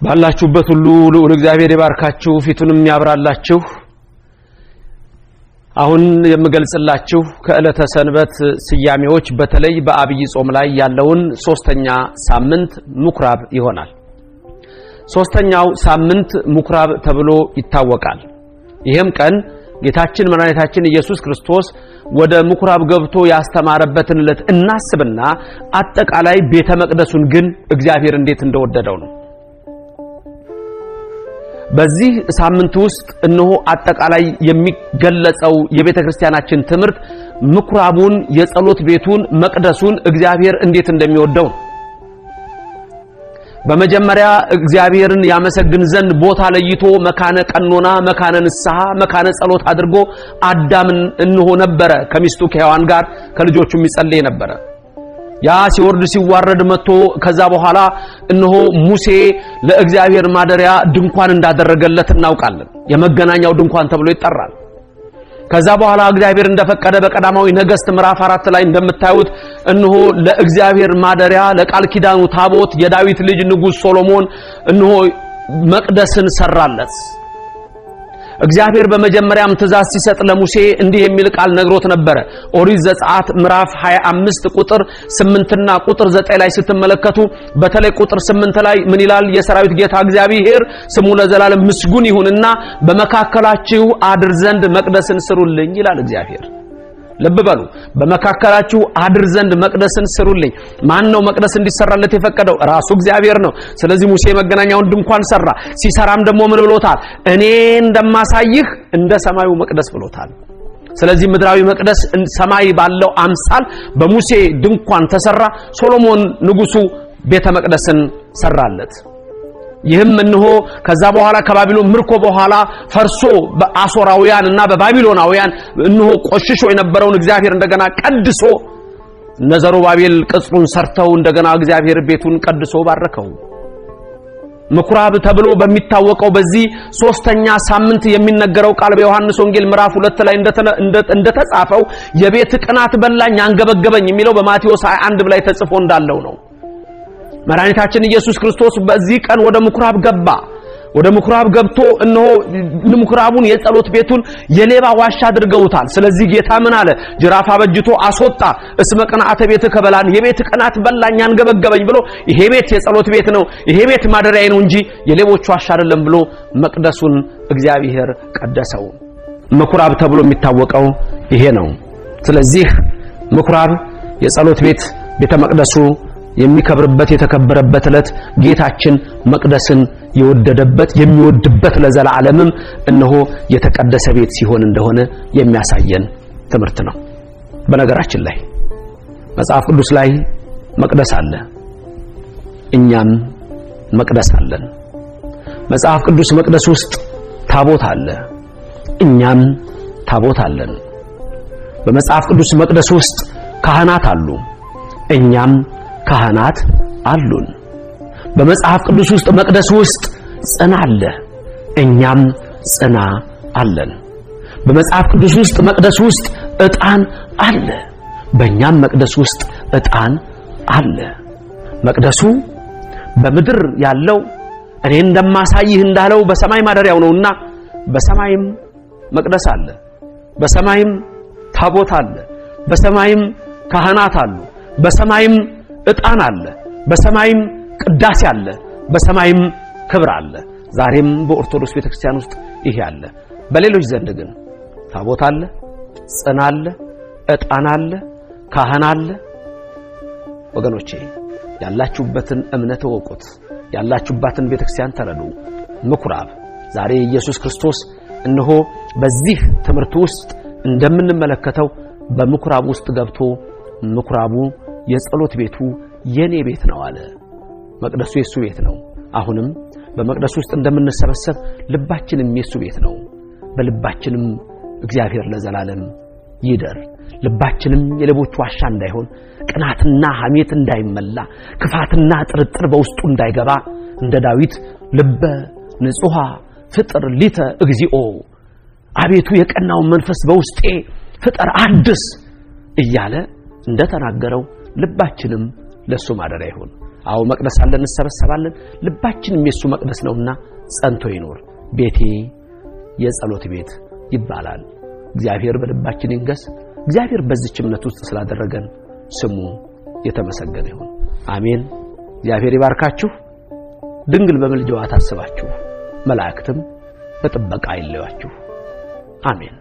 ባላችሁበት ሁሉ ልዑል እግዚአብሔር ይባርካችሁ፣ ፊቱንም ያብራላችሁ። አሁን የምገልጽላችሁ ከዕለተ ሰንበት ስያሜዎች በተለይ በአብይ ጾም ላይ ያለውን ሶስተኛ ሳምንት ምኩራብ ይሆናል። ሶስተኛው ሳምንት ምኩራብ ተብሎ ይታወቃል። ይህም ቀን ጌታችን መድኃኒታችን ኢየሱስ ክርስቶስ ወደ ምኩራብ ገብቶ ያስተማረበትን ዕለት እናስብና አጠቃላይ ቤተ መቅደሱን ግን እግዚአብሔር እንዴት እንደወደደው ነው። በዚህ ሳምንት ውስጥ እነሆ አጠቃላይ የሚገለጸው የቤተ ክርስቲያናችን ትምህርት ምኩራቡን፣ የጸሎት ቤቱን፣ መቅደሱን እግዚአብሔር እንዴት እንደሚወደው በመጀመሪያ እግዚአብሔርን ያመሰግን ዘንድ ቦታ ለይቶ መካነ ቀኖና፣ መካነ ንስሐ፣ መካነ ጸሎት አድርጎ አዳምን እንሆ ነበረ ከሚስቱ ከሔዋን ጋር ከልጆቹ የሚጸልይ ነበረ። ያ ሲወርድ ሲዋረድ መጥቶ ከዛ በኋላ እነሆ ሙሴ ለእግዚአብሔር ማደሪያ ድንኳን እንዳደረገለት እናውቃለን። የመገናኛው ድንኳን ተብሎ ይጠራል። ከዛ በኋላ እግዚአብሔር እንደፈቀደ በቀዳማዊ ነገሥት ምዕራፍ አራት ላይ እንደምታዩት እነሆ ለእግዚአብሔር ማደሪያ ለቃል ኪዳኑ ታቦት የዳዊት ልጅ ንጉሥ ሶሎሞን እነሆ መቅደስን ሰራለት። እግዚአብሔር በመጀመሪያም ትእዛዝ ሲሰጥ ለሙሴ እንዲህ የሚል ቃል ነግሮት ነበረ። ኦሪት ዘጸአት ምዕራፍ 25 ቁጥር 8 እና ቁጥር 9 ላይ ስትመለከቱ በተለይ ቁጥር 8 ላይ ምን ይላል? የሰራዊት ጌታ እግዚአብሔር ስሙ ለዘላለም ምስጉን ይሁንና በመካከላችሁ አድር ዘንድ መቅደስን ስሩልኝ ይላል እግዚአብሔር። ልብ በሉ። በመካከላችሁ አድር ዘንድ መቅደስን ስሩልኝ። ማን ነው መቅደስ እንዲሰራለት የፈቀደው? ራሱ እግዚአብሔር ነው። ስለዚህ ሙሴ መገናኛውን ድንኳን ሰራ። ሲሰራም ደግሞ ምን ብሎታል? እኔ እንደማሳይህ እንደ ሰማዩ መቅደስ ብሎታል። ስለዚህ ምድራዊ መቅደስ ሰማይ ባለው አምሳል በሙሴ ድንኳን ተሰራ። ሶሎሞን ንጉሱ ቤተ መቅደስን ሰራለት። ይህም እነሆ ከዛ በኋላ ከባቢሎን ምርኮ በኋላ ፈርሶ በአሶራውያን እና በባቢሎናውያን እነሆ ቆሽሾ የነበረውን እግዚአብሔር እንደገና ቀድሶ እነ ዘሩባቤል ቅጽሩን ሰርተው እንደገና እግዚአብሔር ቤቱን ቀድሶ ባረከው። ምኩራብ ተብሎ በሚታወቀው በዚህ ሶስተኛ ሳምንት የሚነገረው ቃል በዮሐንስ ወንጌል ምዕራፍ ሁለት ላይ እንደተጻፈው የቤት ቅናት በላኝ አንገበገበኝ የሚለው በማቴዎስ 21 ላይ ተጽፎ እንዳለው ነው። መድኃኒታችን ኢየሱስ ክርስቶስ በዚህ ቀን ወደ ምኩራብ ገባ። ወደ ምኩራብ ገብቶ እነሆ ምኩራቡን የጸሎት ቤቱን የሌባ ዋሻ አድርገውታል። ስለዚህ ጌታ ምን አለ? ጅራፍ አበጅቶ አስወጣ። እስመ ቅንዓተ ቤትከ በላን፣ የቤት ቅናት በላኝ አንገበገበኝ ብሎ ይሄ ቤት የጸሎት ቤት ነው፣ ይሄ ቤት ማደሪያዬ ነው እንጂ የሌቦች ዋሻ አይደለም ብሎ መቅደሱን እግዚአብሔር ቀደሰው። ምኩራብ ተብሎ የሚታወቀው ይሄ ነው። ስለዚህ ምኩራብ የጸሎት ቤት ቤተ መቅደሱ የሚከብርበት የተከበረበት ዕለት ጌታችን መቅደስን የወደደበት የሚወድበት ለዘላለምም እነሆ የተቀደሰ ቤት ሲሆን እንደሆነ የሚያሳየን ትምህርት ነው። በነገራችን ላይ መጽሐፍ ቅዱስ ላይ መቅደስ አለ፣ እኛም መቅደስ አለን። መጽሐፍ ቅዱስ መቅደስ ውስጥ ታቦት አለ፣ እኛም ታቦት አለን። በመጽሐፍ ቅዱስ መቅደስ ውስጥ ካህናት አሉ፣ እኛም ካህናት አሉን። በመጽሐፍ ቅዱስ ውስጥ መቅደስ ውስጥ ጽና አለ፣ እኛም ጽና አለን። በመጽሐፍ ቅዱስ ውስጥ መቅደስ ውስጥ ዕጣን አለ፣ በእኛም መቅደስ ውስጥ ዕጣን አለ። መቅደሱ በምድር ያለው እኔ እንደማሳይህ እንዳለው በሰማይ ማደሪያው ነውና በሰማይም መቅደስ አለ፣ በሰማይም ታቦት አለ፣ በሰማይም ካህናት አሉ፣ በሰማይም ዕጣን አለ፣ በሰማይም ቅዳሴ አለ፣ በሰማይም ክብር አለ። ዛሬም በኦርቶዶክስ ቤተክርስቲያን ውስጥ ይሄ አለ። በሌሎች ዘንድ ግን ታቦት አለ፣ ጽና አለ፣ ዕጣን አለ፣ ካህን አለ። ወገኖቼ ያላችሁበትን እምነት እወቁት። ያላችሁባትን ቤተክርስቲያን ተረዱ። ምኩራብ ዛሬ ኢየሱስ ክርስቶስ እነሆ በዚህ ትምህርት ውስጥ እንደምንመለከተው በምኩራብ ውስጥ ገብቶ ምኩራቡ የጸሎት ቤቱ የኔ ቤት ነው አለ። መቅደሱ የሱ ቤት ነው። አሁንም በመቅደሱ ውስጥ እንደምንሰበሰብ ልባችንም የሱ ቤት ነው። በልባችንም እግዚአብሔር ለዘላለም ይደር። ልባችንም የሌቦች ዋሻ እንዳይሆን፣ ቅናትና ሐሜት እንዳይመላ፣ ክፋትና ጥርጥር በውስጡ እንዳይገባ እንደ ዳዊት ልበ ንጹሐ ፍጥር ሊተ እግዚኦ፣ አቤቱ የቀናውን መንፈስ በውስጤ ፍጠር አድስ እያለ እንደተናገረው ልባችንም ለሱ ማደሪያ ይሁን። አዎ መቅደስ አለን፣ እንሰበሰባለን። ልባችንም የሱ መቅደስ ነውና ጸንቶ ይኖር። ቤቴ የጸሎት ቤት ይባላል። እግዚአብሔር በልባችን ይንገስ። እግዚአብሔር በዚች እምነት ውስጥ ስላደረገን ስሙ የተመሰገነ ይሁን። አሜን። እግዚአብሔር ይባርካችሁ። ድንግል በምልጃዋ ታስባችሁ፣ መላእክትም በጥበቃ አይለያችሁ። አሜን።